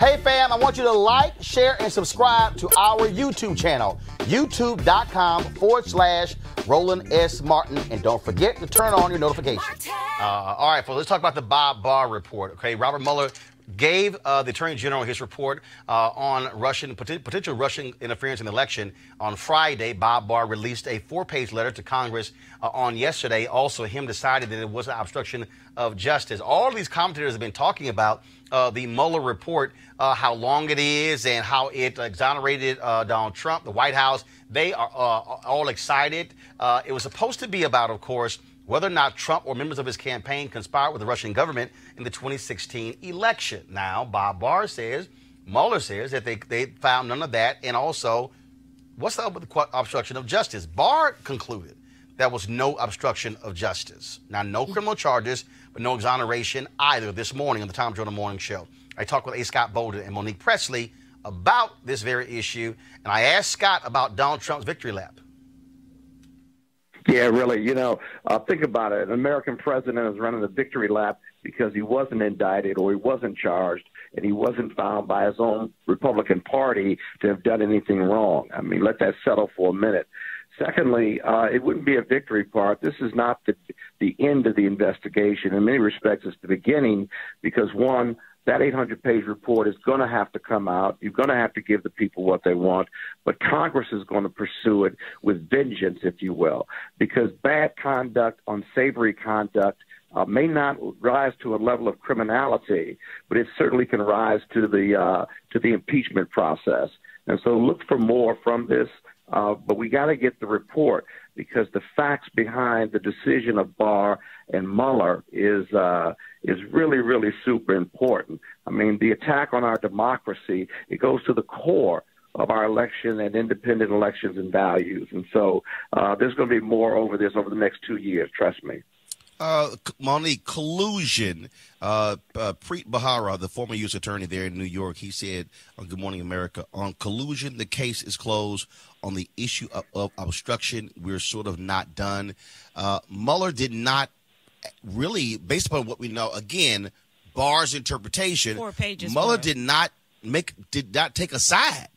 Hey, fam, I want you to like, share, and subscribe to our YouTube channel, youtube.com forward slash Roland S. Martin. And don't forget to turn on your notifications. Uh, all right, folks, let's talk about the Bob Barr report. Okay, Robert Mueller gave uh, the Attorney General his report uh, on Russian potential Russian interference in the election on Friday. Bob Barr released a four-page letter to Congress uh, on yesterday. Also, him decided that it was an obstruction of justice. All these commentators have been talking about uh, the Mueller report, uh, how long it is, and how it exonerated uh, Donald Trump, the White House. They are all excited. it was supposed to be about, of course whether or not Trump or members of his campaign conspired with the Russian government in the 2016 election. Now, Bob Barr says, Mueller says that they, they found none of that. And also, what's up with the obstruction of justice? Barr concluded there was no obstruction of justice. Now, no mm. criminal charges, but no exoneration either this morning on the Tom Joyner Morning Show. I talked with A. Scott Bolden and Monique Presley about this very issue, and I asked Scott about Donald Trump's victory lap. Yeah, really. You know, uh, think about it. An American president is running a victory lap because he wasn't indicted or he wasn't charged and he wasn't found by his own Republican Party to have done anything wrong. I mean, let that settle for a minute. Secondly, uh, it wouldn't be a victory part. This is not the the end of the investigation. In many respects, it's the beginning because one, that 800 page report is going to have to come out. You're going to have to give the people what they want, but Congress is going to pursue it with vengeance, if you will, because bad conduct, unsavory conduct, uh, may not rise to a level of criminality, but it certainly can rise to the uh, to the impeachment process. And so, look for more from this. Uh, but we got to get the report because the facts behind the decision of Barr and Mueller is uh, is really, really super important. I mean, the attack on our democracy it goes to the core of our election and independent elections and values. And so uh, there's going to be more over this over the next two years. Trust me. Uh, Monique, collusion. Uh, uh, Preet Bharara, the former U.S. attorney there in New York, he said on Good Morning America, on collusion, the case is closed. On the issue of, of obstruction, we're sort of not done. Uh, Mueller did not really, based upon what we know, again, Barr's interpretation, Four pages Mueller did not make did not take a side.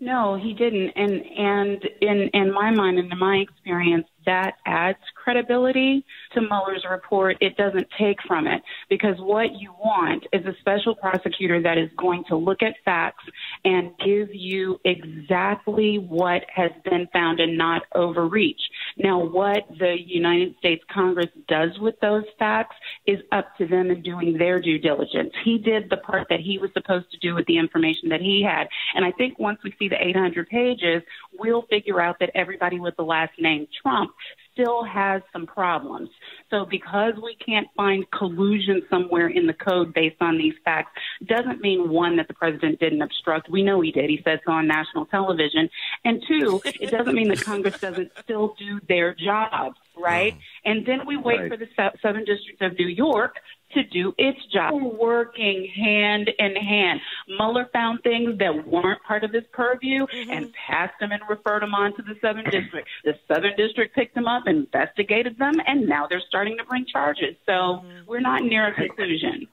No, he didn't. And and in in my mind and in my experience, that adds credibility to Mueller's report. It doesn't take from it because what you want is a special prosecutor that is going to look at facts and give you exactly what has been found and not overreach. Now, what the United States Congress does with those facts is up to them in doing their due diligence. He did the part that he was supposed to do with the information that he had. And I think once we see the 800 pages, we'll figure out that everybody with the last name Trump still has some problems. So because we can't find collusion somewhere in the code based on these facts doesn't mean one that the president didn't obstruct. We know he did. He said so on national television. And two, it doesn't mean that Congress doesn't still do their job, right? Mm. And then we wait right. for the Southern District of New York to do its job. We're working hand in hand. Mueller found things that weren't part of his purview mm-hmm. and passed them and referred them on to the Southern District. The Southern District picked them up, investigated them, and now they're starting to bring charges. So mm-hmm. we're not near a conclusion.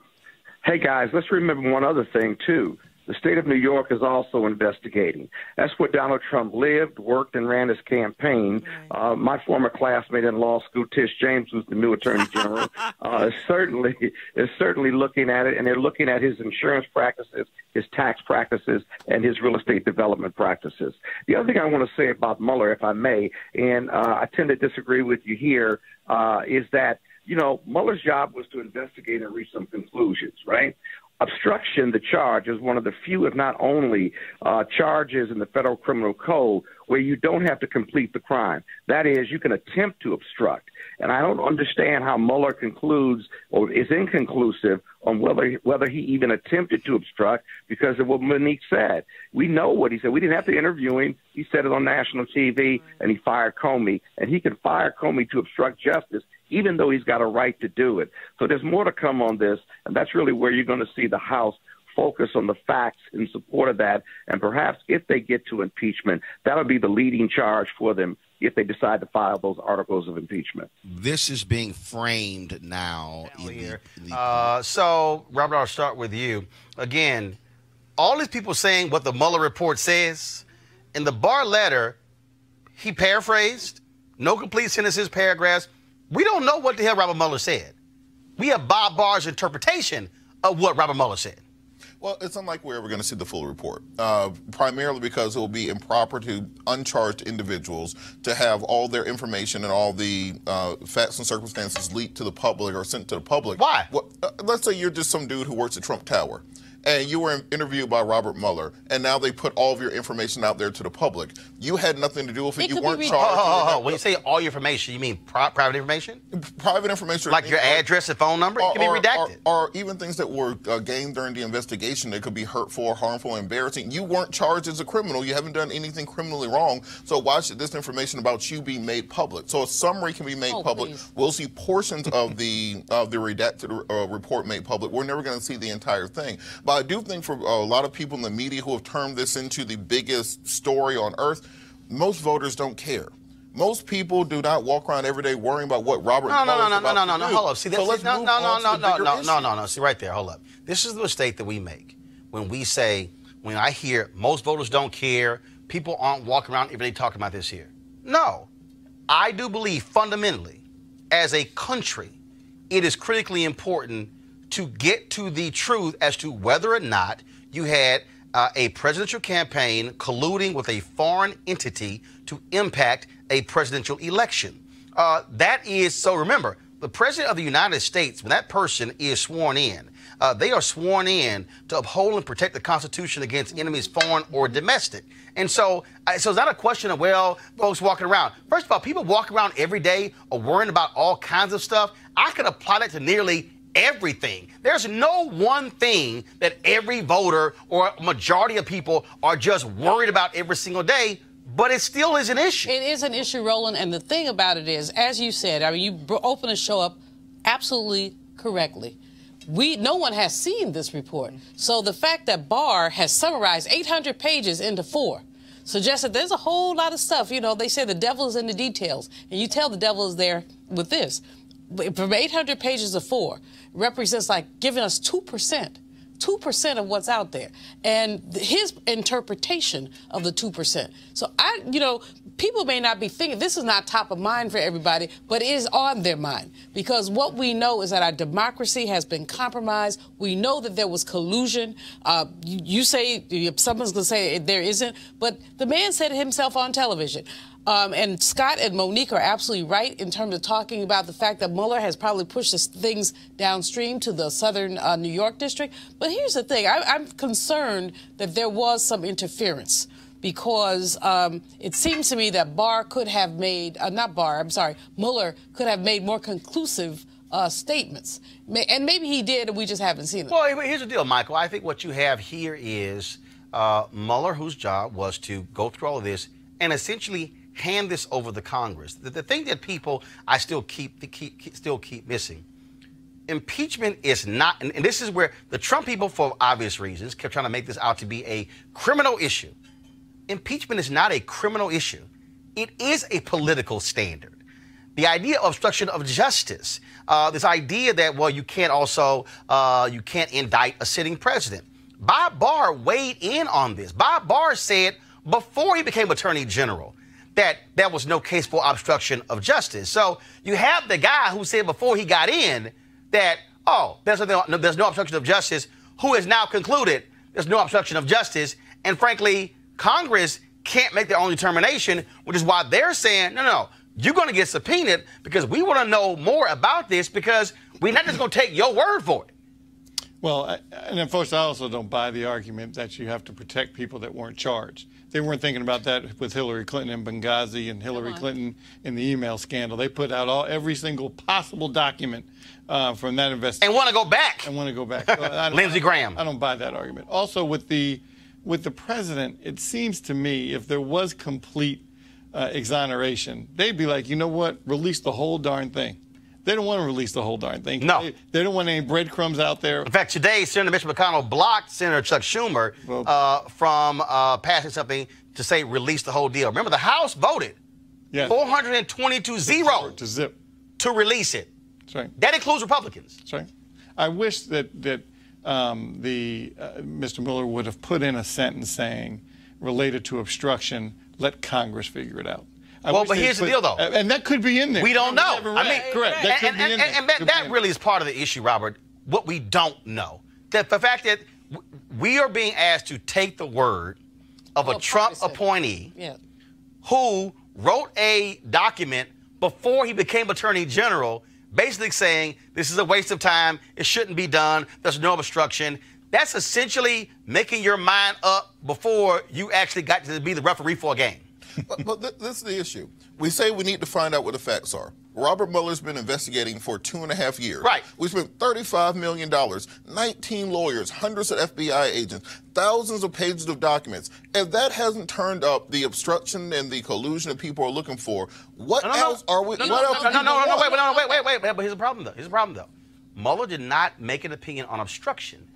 Hey guys, let's remember one other thing too. The state of New York is also investigating. That's where Donald Trump lived, worked, and ran his campaign. Right. Uh, my former classmate in law school, Tish James, who's the new Attorney General, uh, is certainly is certainly looking at it, and they're looking at his insurance practices, his tax practices, and his real estate development practices. The other thing I want to say about Mueller, if I may, and uh, I tend to disagree with you here, uh, is that you know, Mueller's job was to investigate and reach some conclusions, right? Obstruction, the charge, is one of the few, if not only, uh, charges in the federal criminal code where you don't have to complete the crime. That is, you can attempt to obstruct. And I don't understand how Mueller concludes or is inconclusive on whether whether he even attempted to obstruct because of what Monique said. We know what he said. We didn't have to interview him. He said it on national TV, and he fired Comey. And he can fire Comey to obstruct justice even though he's got a right to do it. So there's more to come on this, and that's really where you're going to see the House focus on the facts in support of that. And perhaps if they get to impeachment, that'll be the leading charge for them if they decide to file those articles of impeachment. This is being framed now. In the, in the, uh, so, Robert, I'll start with you. Again, all these people saying what the Mueller report says, in the Barr letter, he paraphrased, no complete sentences, paragraphs. We don't know what the hell Robert Mueller said. We have Bob Barr's interpretation of what Robert Mueller said. Well, it's unlikely we're ever going to see the full report, uh, primarily because it will be improper to uncharged individuals to have all their information and all the uh, facts and circumstances leaked to the public or sent to the public. Why? Well, uh, let's say you're just some dude who works at Trump Tower and you were interviewed by Robert Mueller, and now they put all of your information out there to the public. You had nothing to do with it. you weren't charged. Oh, oh, oh, When you say all your information, you mean pri- private information? Private information, like your address and phone number, or, it can be redacted, or, or, even things that were uh, gained during the investigation that could be hurtful, harmful, embarrassing. You weren't charged as a criminal. You haven't done anything criminally wrong. So why should this information about you be made public? So a summary can be made oh, public. Please. We'll see portions of the of the redacted uh, report made public. We're never going to see the entire thing. But I do think for a lot of people in the media who have turned this into the biggest story on earth, most voters don't care. Most people do not walk around every day worrying about what Robert. No, no, no, no, no, no, no. Hold up. See, that's, so let's no, move no, no, no, no, no, no, no, no. See, right there. Hold up. This is the mistake that we make when we say, when I hear most voters don't care, people aren't walking around every day talking about this here. No, I do believe fundamentally, as a country, it is critically important to get to the truth as to whether or not you had uh, a presidential campaign colluding with a foreign entity to impact a presidential election. Uh, that is so. Remember, the president of the United States, when that person is sworn in, uh, they are sworn in to uphold and protect the Constitution against enemies, foreign or domestic. And so, uh, so it's not a question of well, folks walking around. First of all, people walk around every day are worrying about all kinds of stuff. I could apply that to nearly everything. There's no one thing that every voter or majority of people are just worried about every single day. But it still is an issue. It is an issue, Roland. And the thing about it is, as you said, I mean, you open the show up absolutely correctly. We no one has seen this report. So the fact that Barr has summarized 800 pages into four suggests that there's a whole lot of stuff. You know, they say the devil is in the details, and you tell the devil is there with this from 800 pages of four represents like giving us 2%. 2% of what's out there and his interpretation of the 2%. So I, you know, people may not be thinking this is not top of mind for everybody, but it is on their mind because what we know is that our democracy has been compromised. We know that there was collusion. Uh, you, you say, someone's going to say there isn't, but the man said himself on television. Um, and Scott and Monique are absolutely right in terms of talking about the fact that Mueller has probably pushed things downstream to the southern uh, New York district. But here's the thing I, am concerned that there was some interference because um, it seems to me that Barr could have made, uh, not Barr, I'm sorry, Mueller could have made more conclusive uh, statements. And maybe he did, and we just haven't seen it. Well, here's the deal, Michael. I think what you have here is uh, Mueller, whose job was to go through all of this and essentially hand this over to Congress. The, the thing that people I still keep, keep, keep, still keep missing. Impeachment is not, and, and this is where the Trump people, for obvious reasons, kept trying to make this out to be a criminal issue. Impeachment is not a criminal issue. It is a political standard. The idea of obstruction of justice, uh, this idea that well, you can't also uh, you can't indict a sitting president. Bob Barr weighed in on this. Bob Barr said before he became Attorney General that there was no case for obstruction of justice. So you have the guy who said before he got in that, oh, there's no, there's no obstruction of justice, who has now concluded there's no obstruction of justice. And frankly, Congress can't make their own determination, which is why they're saying, no, no, you're going to get subpoenaed because we want to know more about this because we're not just going to take your word for it. Well, and of course, I also don't buy the argument that you have to protect people that weren't charged. They weren't thinking about that with Hillary Clinton in Benghazi and Hillary Clinton in the email scandal. They put out all every single possible document uh, from that investigation and want to go back. And want to go back. So Lindsey Graham. I, I don't buy that argument. Also, with the with the president, it seems to me if there was complete uh, exoneration, they'd be like, you know what, release the whole darn thing. They don't want to release the whole darn thing. No. They, they, don't want any breadcrumbs out there. In fact, today, Senator Mitch McConnell blocked Senator Chuck Schumer well, uh, from uh, passing something to say release the whole deal. Remember, the House voted Yes. 422 0 To zip. to release it. That's right. That includes Republicans. That's right. I wish that that um, the uh, Mr. Mueller would have put in a sentence saying, related to obstruction, let Congress figure it out. I Well, but they'd here's the deal, though. and that could be in there. We don't know. I mean, correct. That and, could and, be in and, there. and that, that really is part of the issue, Robert. What we don't know. That the fact that we are being asked to take the word of a Well, Trump appointee Yeah. who wrote a document before he became attorney general, basically saying this is a waste of time, it shouldn't be done, there's no obstruction. That's essentially making your mind up before you actually got to be the referee for a game. But, but th- this is the issue. We say we need to find out what the facts are. Robert Mueller's been investigating for two and a half years. Right. We spent $35 million, 19 lawyers, hundreds of FBI agents, thousands of pages of documents. If that hasn't turned up the obstruction and the collusion that people are looking for, what No, no, else no. are we? No, no, no, no, no, no, no, wait, no, no, wait, wait, wait, wait. But here's the problem, though. Here's the problem, though. Mueller did not make an opinion on obstruction.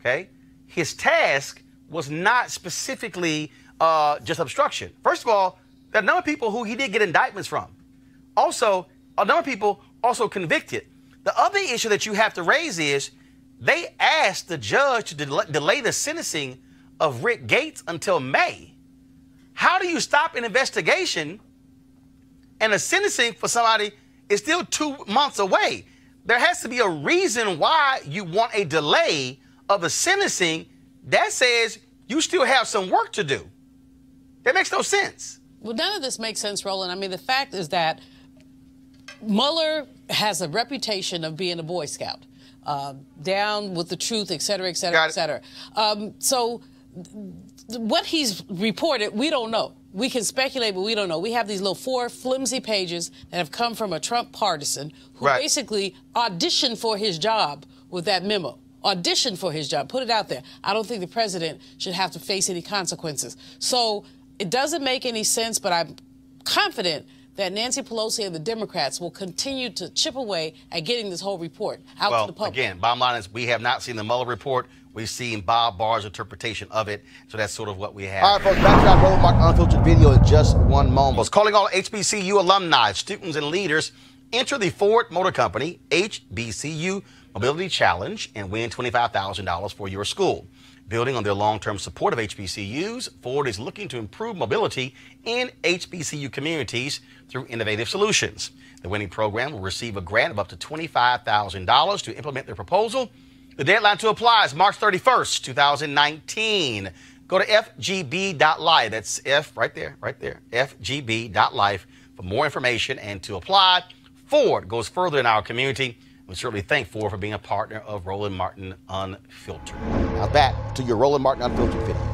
Okay, his task was not specifically uh, just obstruction. First of all, there are a number of people who he did get indictments from. Also, a number of people also convicted. The other issue that you have to raise is they asked the judge to del- delay the sentencing of Rick Gates until May. How do you stop an investigation and the sentencing for somebody is still two months away. There has to be a reason why you want a delay of the sentencing that says you still have some work to do. That makes no sense. Well, none of this makes sense, Roland. I mean, the fact is that Mueller has a reputation of being a Boy Scout, uh, down with the truth, et cetera, et cetera, et cetera. Um, so, th- what he's reported, we don't know. We can speculate, but we don't know. We have these little four flimsy pages that have come from a Trump partisan who Right. basically auditioned for his job with that memo. Auditioned for his job, put it out there. I don't think the president should have to face any consequences. So it doesn't make any sense, but I'm confident that Nancy Pelosi and the Democrats will continue to chip away at getting this whole report out well, to the public. again, bottom line is we have not seen the Mueller report. We've seen Bob Barr's interpretation of it. So that's sort of what we have. All right, folks, back to our Roland Unfiltered video in just one moment. Calling all HBCU alumni, students, and leaders, enter the Ford Motor Company HBCU Mobility Challenge and win $25,000 for your school. Building on their long term support of HBCUs, Ford is looking to improve mobility in HBCU communities through innovative solutions. The winning program will receive a grant of up to $25,000 to implement their proposal. The deadline to apply is March 31st, 2019. Go to fgb.life. That's F right there, right there. fgb.life for more information and to apply. Ford goes further in our community. We certainly thankful for being a partner of Roland Martin Unfiltered. Now back to your Roland Martin Unfiltered video.